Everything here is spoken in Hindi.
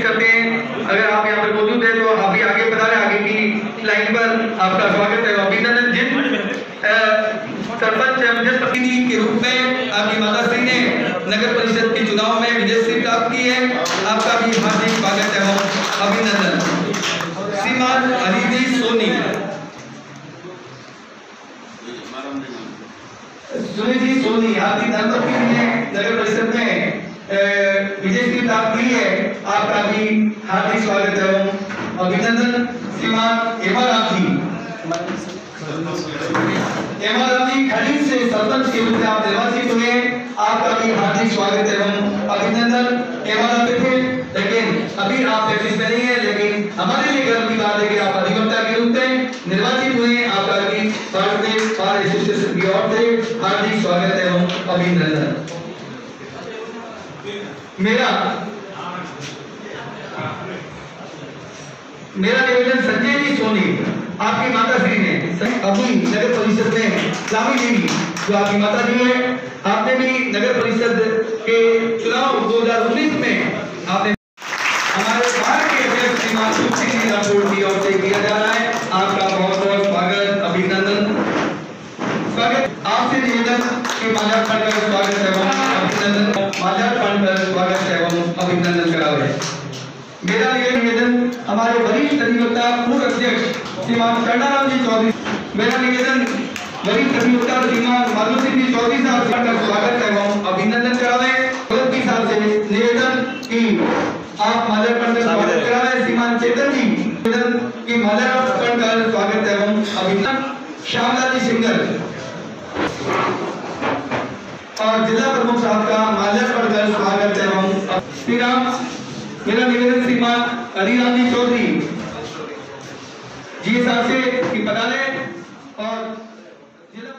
कोशिश करते हैं। अगर आप यहाँ पर मौजूद हैं तो आप भी आगे बता रहे आगे की लाइन पर आपका स्वागत है। अभिनंदन जिन सरपंच एवं जनप्रतिनिधि के रूप में आपकी माता श्री ने नगर परिषद के चुनाव में विजय श्री प्राप्त की है। आपका भी हार्दिक स्वागत एवं अभिनंदन। श्रीमान हरिजी सोनी। सुनील जी, सोनी आपकी नगर परिषद में। विजय श्री प्राप्त की है आपका भी हार्दिक स्वागत एवं अभिनंदन श्रीमान हेमा राम जी। से सरपंच के रूप में आप निर्वाचित हुए आपका भी हार्दिक स्वागत एवं अभिनंदन हेमा थे लेकिन अभी आप प्रैक्टिस में नहीं है, लेकिन हमारे लिए गर्व की बात है कि आप अधिवक्ता के रूप में निर्वाचित हुए आपका भी की ओर से हार्दिक स्वागत एवं अभिनंदन। मेरा मेरा निवेदन संजय जी सोनी, आपकी माता श्री ने अभी नगर परिषद में लामी देवी जो आपकी माता जी है। आपने भी नगर परिषद के चुनाव 2019 में आपने हमारे बाहर के अध्यक्ष श्रीमान सुखी जी राठौड़ की ओर से किया जा रहा है। आपका बहुत बहुत स्वागत, अभिनंदन। स्वागत, आपसे निवेदन कि माल्यार्पण कर स्वागत एवं अभिनंदन माल्यार्पण कर स्वागत एवं अभिनंदन करावे मेरा ये निवेदन हमारे वरिष्ठ अधिवक्ता पूर्व अध्यक्ष श्रीमान कर्णाराम जी चौधरी मेरा निवेदन वरिष्ठ अधिवक्ता श्रीमान माधु सिंह जी चौधरी साहब का स्वागत एवं अभिनंदन करावे मुख्य साहब से निवेदन कि आप माल्यार्पण कर स्वागत करावे श्रीमान चेतन जी निवेदन कि माल्यार्पण कर स्वागत एवं अभिनंदन श्यामलाल जी सिंगल और जिला प्रमुख साहब का माल्यार्पण कर स्वागत एवं श्री राम मेरा निवेदन श्रीमान हरिराम जी चौधरी जी साहब से बता दें और जिला